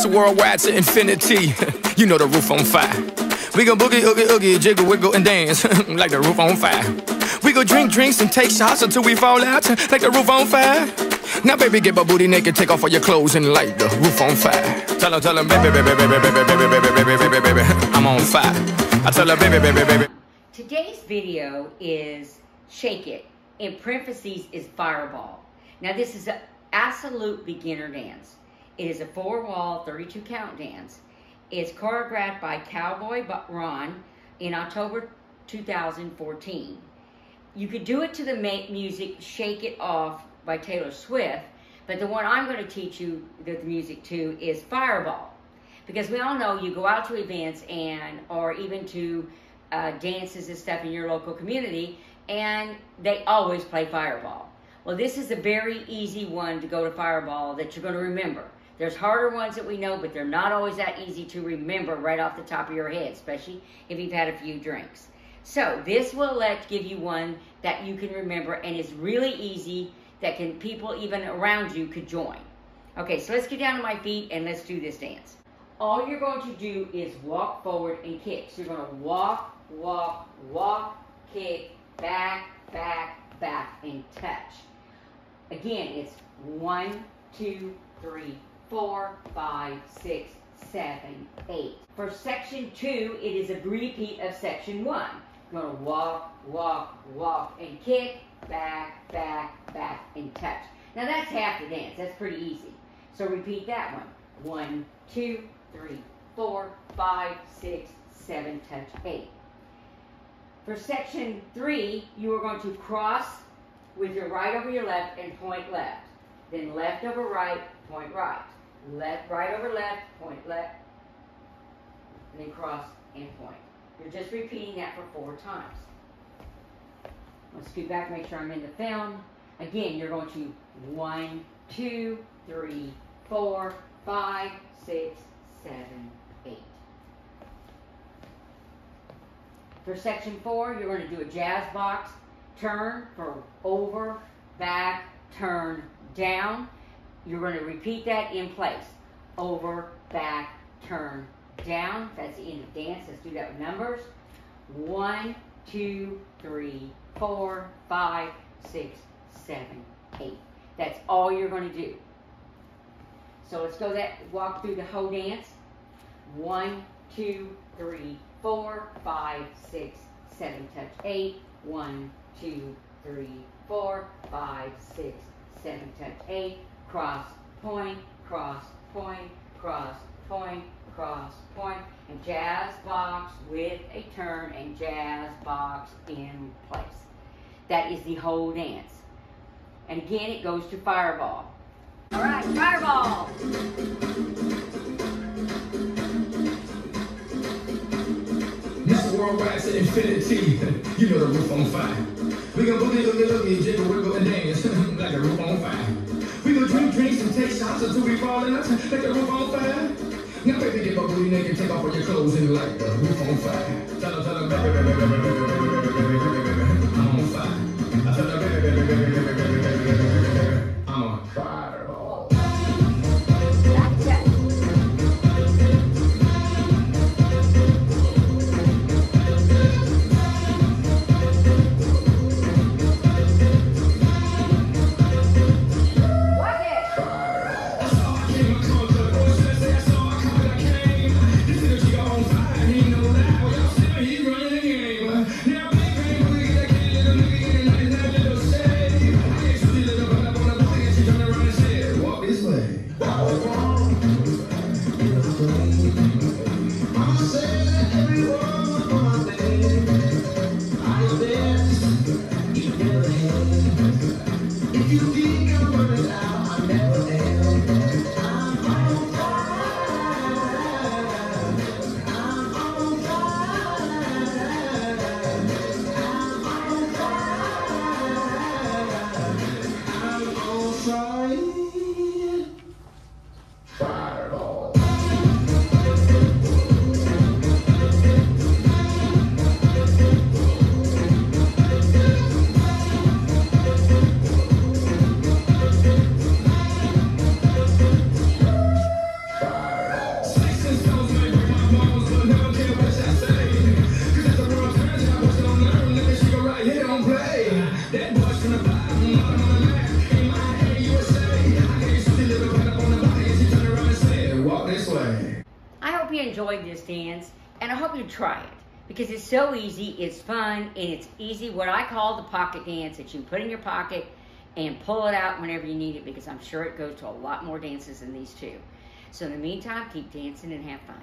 Mr. Worldwide to infinity. you know the roof on fire. We gon' boogie, oogie, oogie, jiggle, wiggle, and dance like the roof on fire. We go drink drinks and take shots until we fall out like the roof on fire. Now, baby, get my booty naked, take off all your clothes and light the roof on fire. Tell her, tell her, baby, baby, baby, baby, baby, baby, baby, baby, baby, baby, I'm on fire. I tell her, baby, baby, baby. Today's video is Shake It. In parentheses is Fireball. Now this is an absolute beginner dance. It is a four-wall, 32 count dance. It's choreographed by Cowboy Ron in October 2014. You could do it to the music Shake It Off by Taylor Swift, but the one I'm going to teach you the music to is Fireball. Because we all know you go out to events and, or even to uh, dances and stuff in your local community, and they always play Fireball. Well, this is a very easy one to go to Fireball that you're going to remember. There's harder ones that we know, but they're not always that easy to remember right off the top of your head, especially if you've had a few drinks. So this will let give you one that you can remember and is really easy that can people even around you could join. Okay, so let's get down to my feet and let's do this dance. All you're going to do is walk forward and kick. So you're going to walk, walk, walk, kick, back, back, back, and touch. Again, it's one, two, three, four, five, six, seven, eight. For section two, it is a repeat of section one. You're to walk, walk, walk, and kick, back, back, back, and touch. Now that's half the dance. That's pretty easy. So repeat that one. One, two, three, four, five, six, seven, touch, eight. For section three, you are going to cross with your right over your left and point left. Then left over right, point right. Left, right over left, point left. And then cross and point. You're just repeating that for four times. Let's scoot back, make sure I'm in the film. Again, you're going to one, two, three, four, five, six, seven, eight. For section four, you're going to do a jazz box turn for over, back, turn, down. You're going to repeat that in place. Over, back, turn, down. That's the end of dance. Let's do that with numbers. One, two, three, four, five, six, seven, eight. That's all you're going to do. So let's go that walk through the whole dance. One, two, three, four, five, six, seven, touch eight. One, two, three, four, five, six, seven, touch eight. Cross, point, cross, point, cross, point, cross, point, and jazz box with a turn and jazz box in place. That is the whole dance. And again, it goes to fireball. All right, fireball. Mr. Worldwide to infinity. You know the roof on fire. We gon' boogie, loogie, loogie, jiggle, wiggle, and dance out like the roof on fire. Now, baby, get my booty naked, take off all your clothes and light the roof on fire. Tell her, tell her, baby, baby, baby, baby, enjoyed this dance, and I hope you try it because it's so easy, it's fun, and it's easy. What I call the pocket dance that you put in your pocket and pull it out whenever you need it because I'm sure it goes to a lot more dances than these two. So in the meantime, keep dancing and have fun.